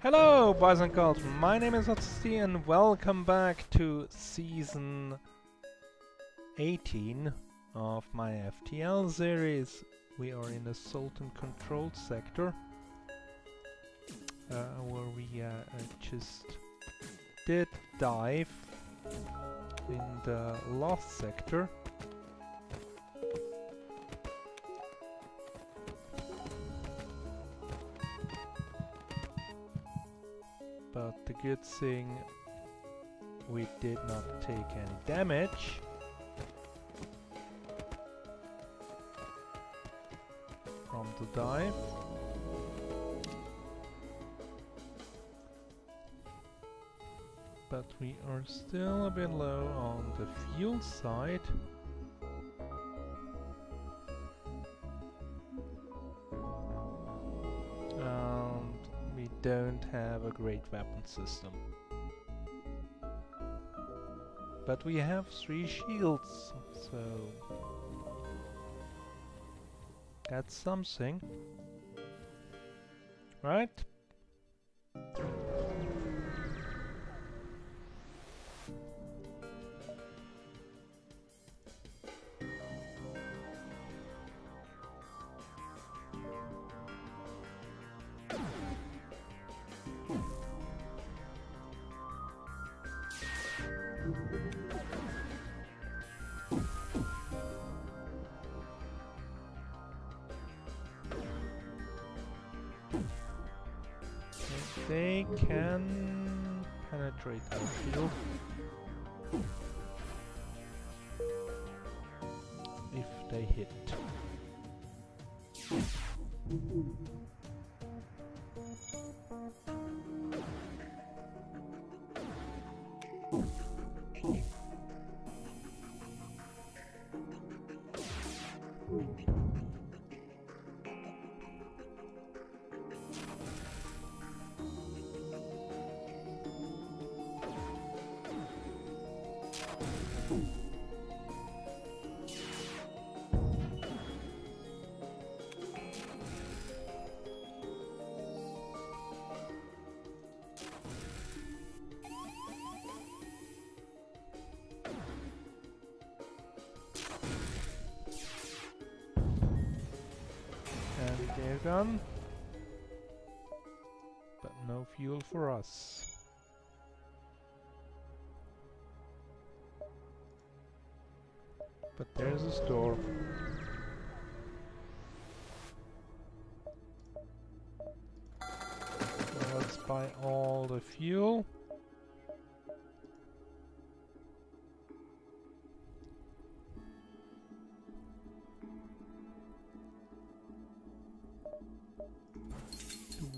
Hello, boys and girls. My name is Otzi and welcome back to season 18 of my FTL series. We are in the Zoltan controlled sector, uh, where we uh, uh, just did dive in the lost sector. But the good thing, we did not take any damage. From the dive. But we are still a bit low on the fuel side. Don't have a great weapon system. But we have three shields, so that's something. Right? They can penetrate our shield. If they hit. They're. But no fuel for us. But there's a store. Let's buy all the fuel.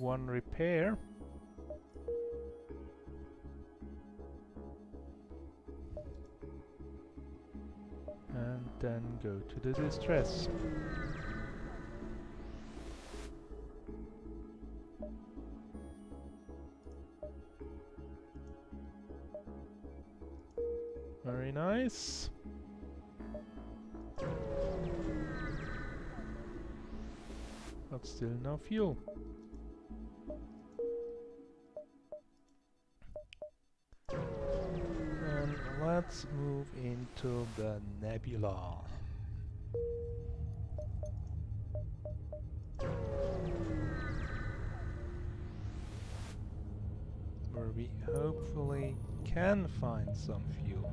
One repair. And then go to the distress. Very nice. But still no fuel. Move into the nebula. Where we hopefully can find some fuel.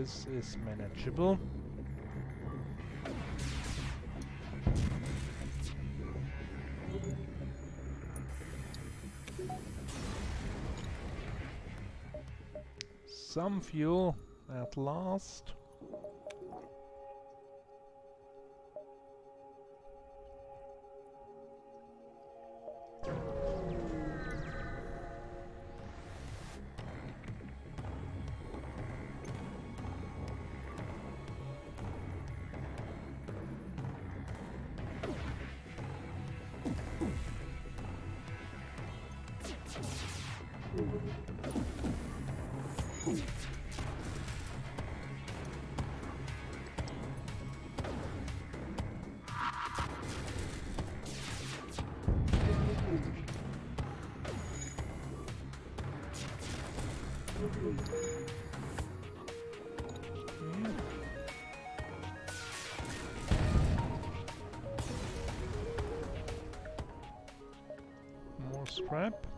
this is manageable. Some fuel at last. Scrap.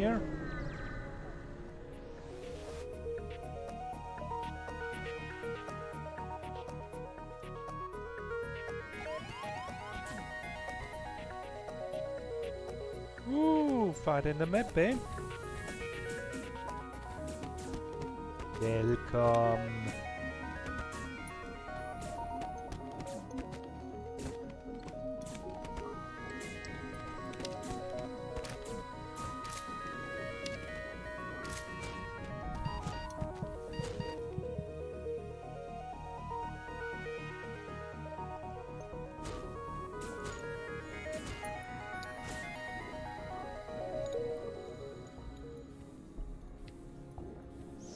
Here. Ooh, fight in the map, eh? Welcome.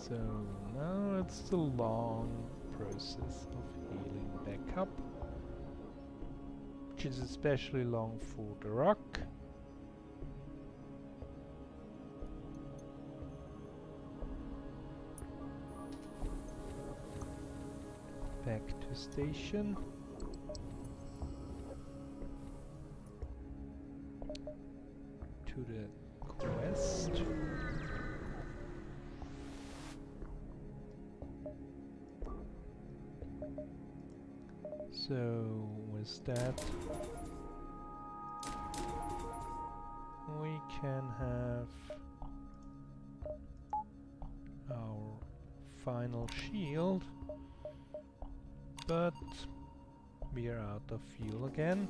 So now it's the long process of healing back up, which is especially long for the rock. Back to station. To the So with that we can have our final shield but we are out of fuel again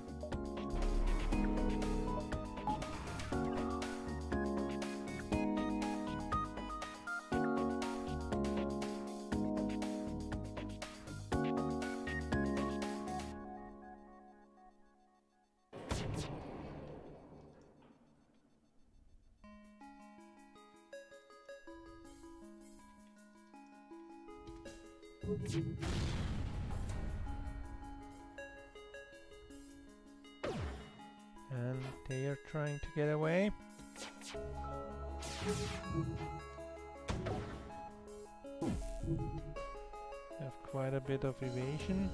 and they are trying to get away. Have quite a bit of evasion.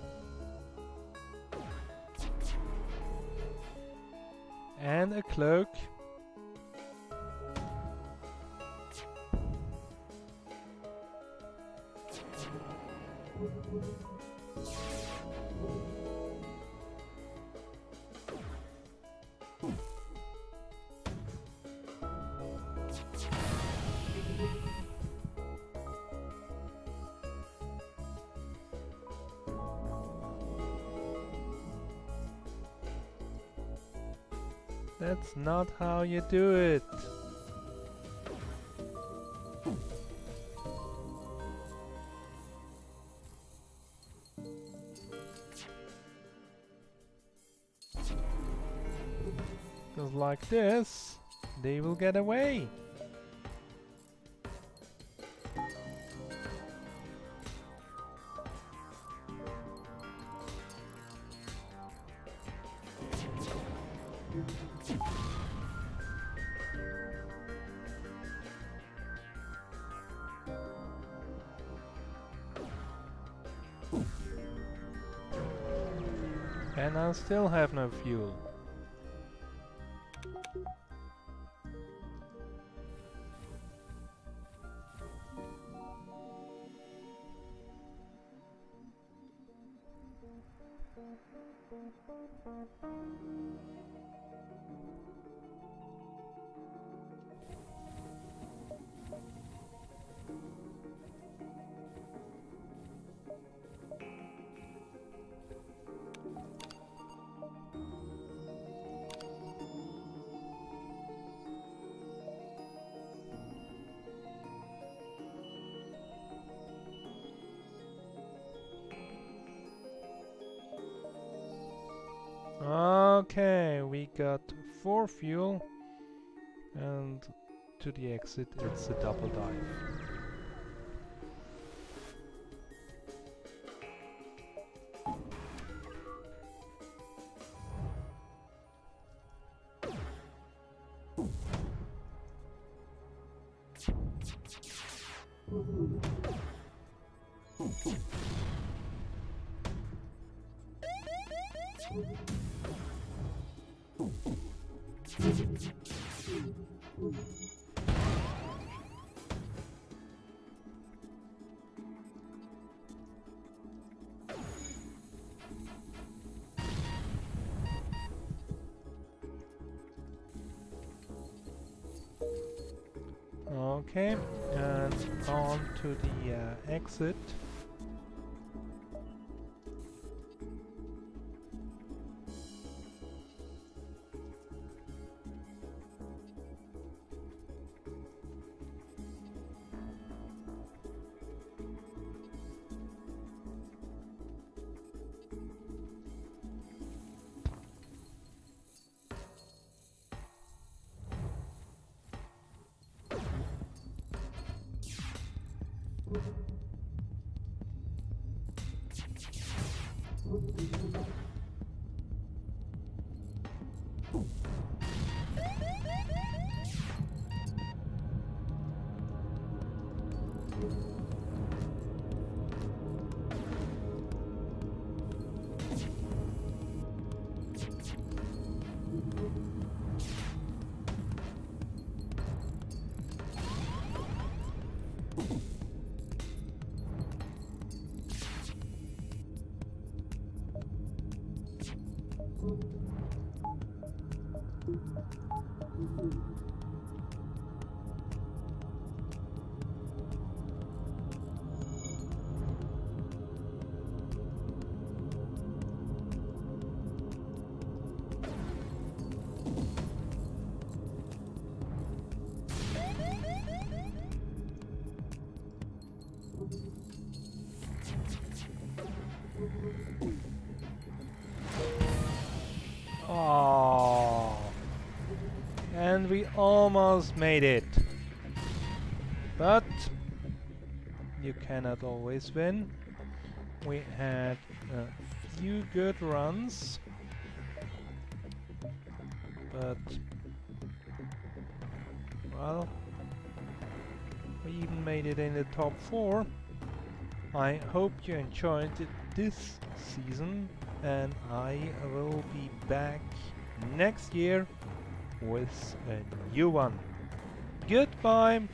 And a cloak That's not how you do it. Because like this, they will get away. And I still have no fuel. Got 4 fuel and to the exit it's a double dive. Okay, and on to the uh, exit. Thank you. Thank you. Almost made it. But you cannot always win. We had a few good runs, but well, we even made it in the top four. I hope you enjoyed this season and I will be back next year with a new one. Goodbye!